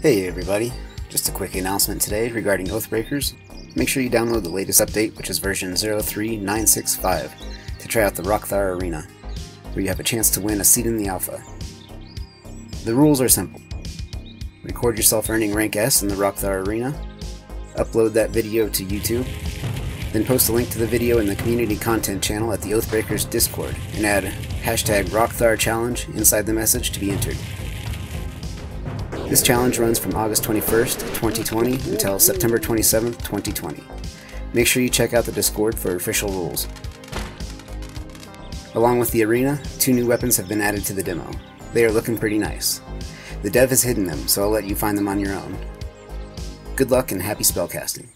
Hey everybody, just a quick announcement today regarding Oathbreakers. Make sure you download the latest update, which is version 03965, to try out the Rok'Thar Arena, where you have a chance to win a seat in the alpha. The rules are simple. Record yourself earning rank S in the Rok'Thar Arena, upload that video to YouTube, then post a link to the video in the community content channel at the Oathbreakers Discord, and add hashtag Rok'Thar Challenge inside the message to be entered. This challenge runs from August 21st, 2020 until September 27th, 2020. Make sure you check out the Discord for official rules. Along with the arena, two new weapons have been added to the demo. They are looking pretty nice. The dev has hidden them, so I'll let you find them on your own. Good luck and happy spellcasting.